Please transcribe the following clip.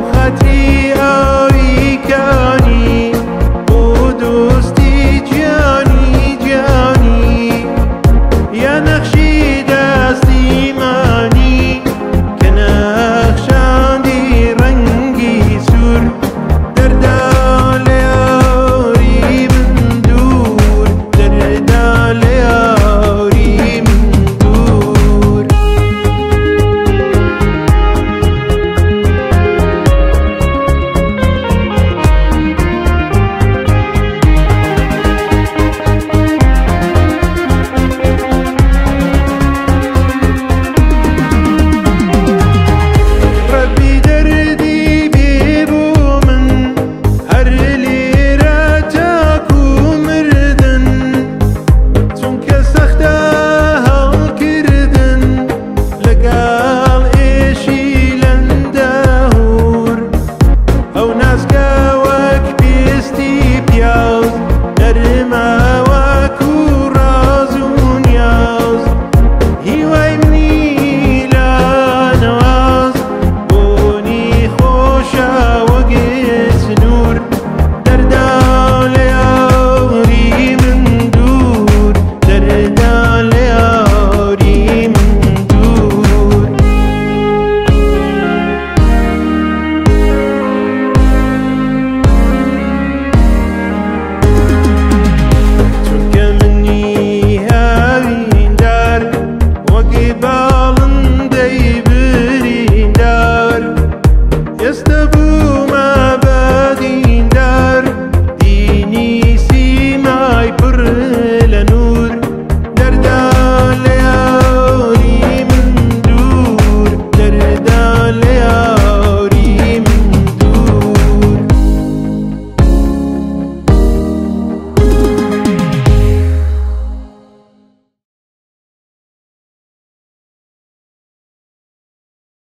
خطيئة